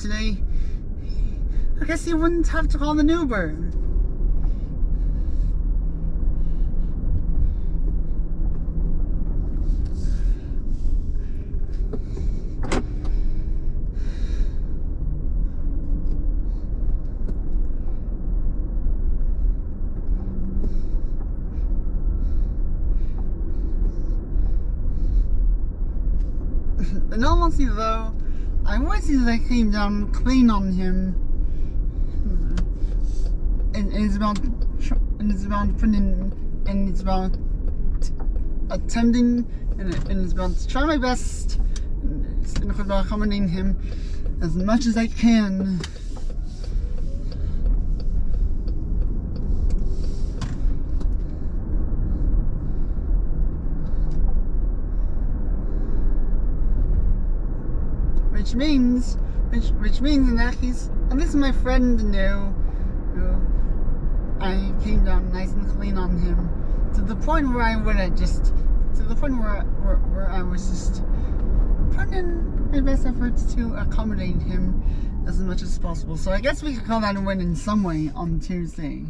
today, I guess you wouldn't have to call an Uber. In all honesty though, That I came down clean on him. And, it's about and it's about putting and it's about attempting and, and it's about to try my best and it's about accommodating him as much as I can. Which means, which, which means in that case, and this is my friend who I came down nice and clean on him to the point where I would have just, to the point where, where, where I was just putting in my best efforts to accommodate him as much as possible. So I guess we could call that a win in some way on Tuesday.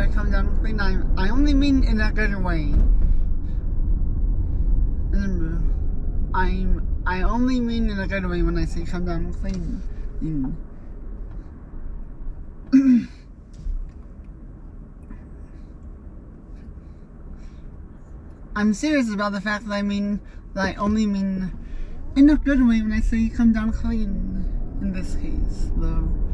And by come down clean, I, I only mean in a good way. I'm I only mean in a good way when I say come down clean. Mm. I'm serious about the fact that I mean that I only mean in a good way when I say come down clean. In this case, though.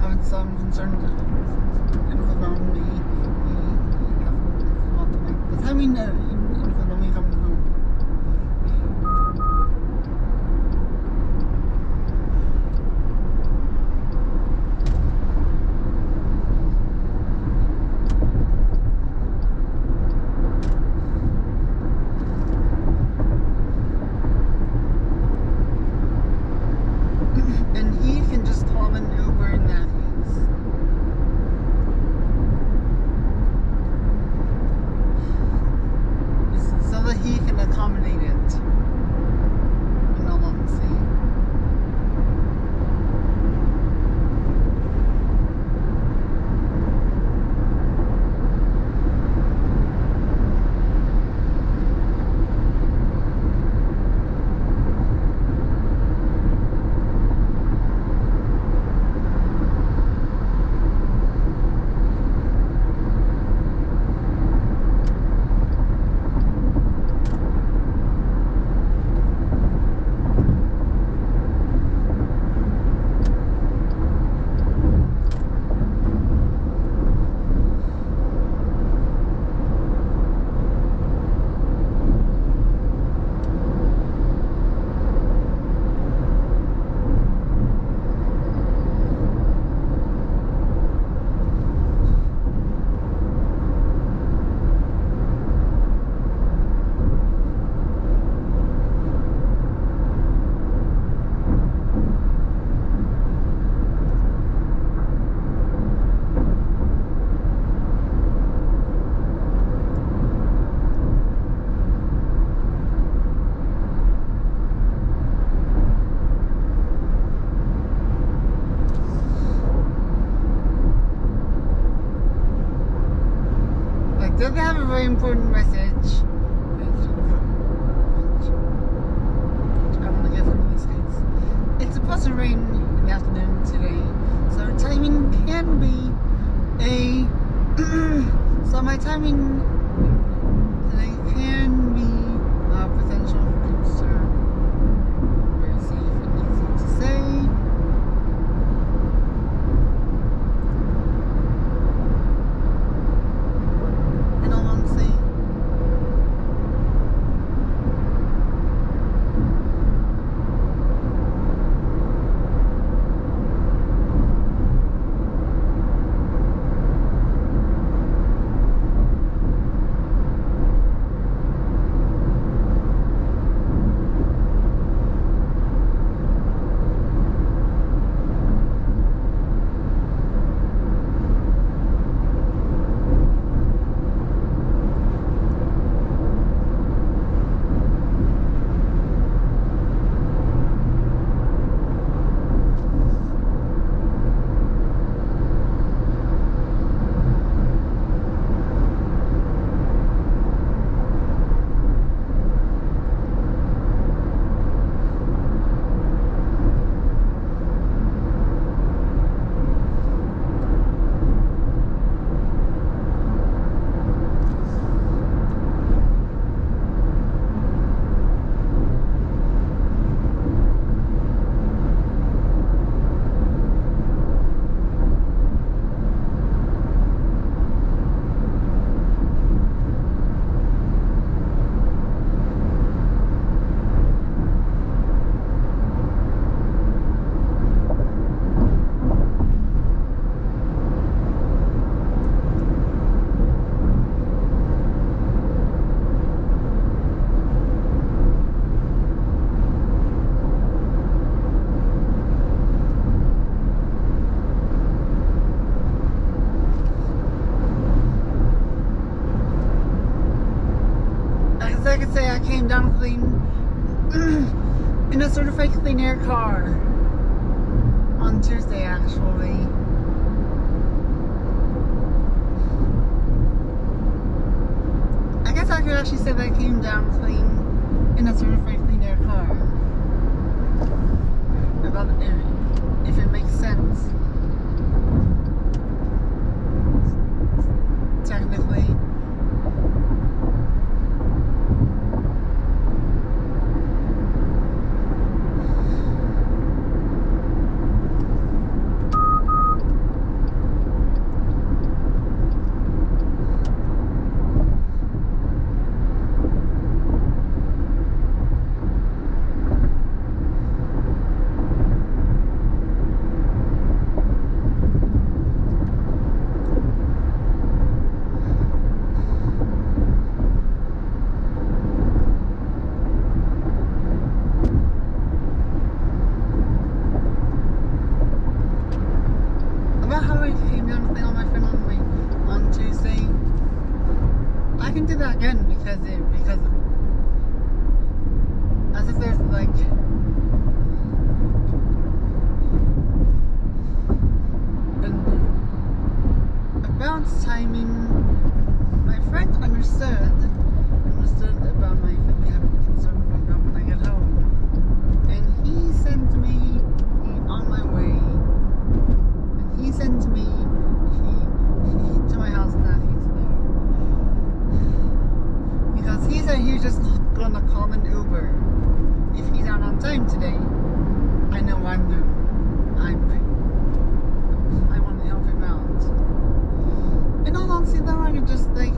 Having some concern me, the, message. It's supposed to rain in the afternoon today, so timing can be a. so my timing say I came down clean in a certified clean air car on Tuesday actually. I guess I could actually say that I came down clean in a certified clean air car. If it makes sense. Technically. as if because as if there's like an, bounce timing. My friend understood understood about my family having concern about mom when I get home. And he sent me on my way. And he sent me said he just gonna call an Uber. If he's out on time today, I know I'm doing. I'm I want to help him out. In all honesty, though, I could just like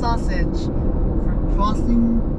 sausage for crossing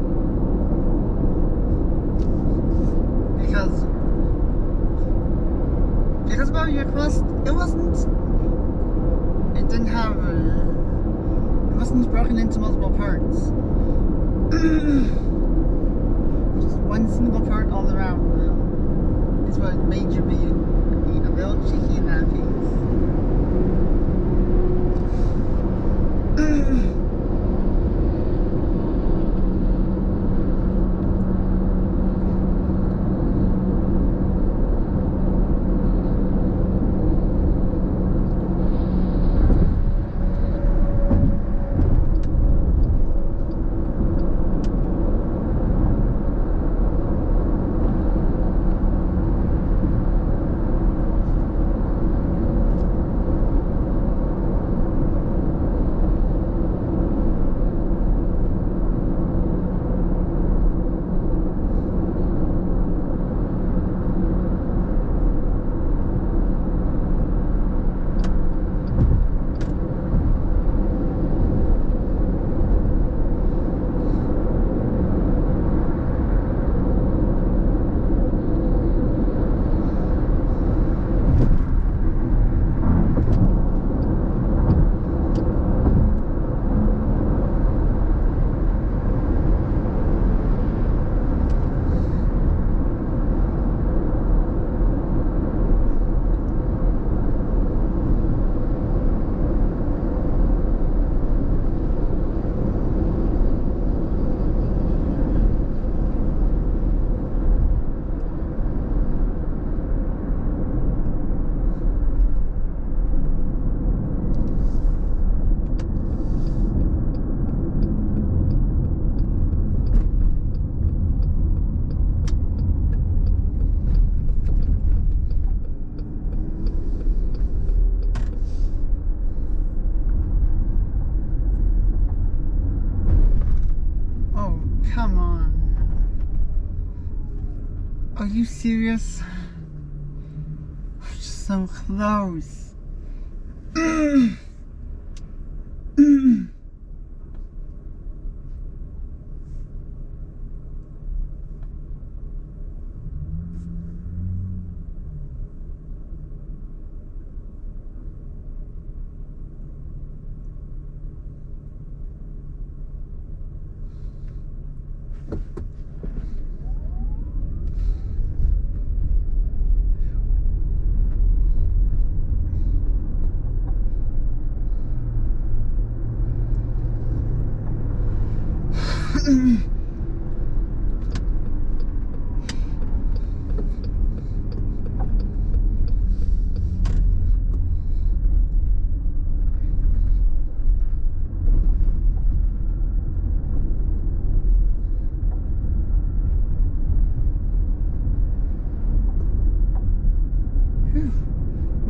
you serious? We're so close.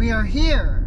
We are here.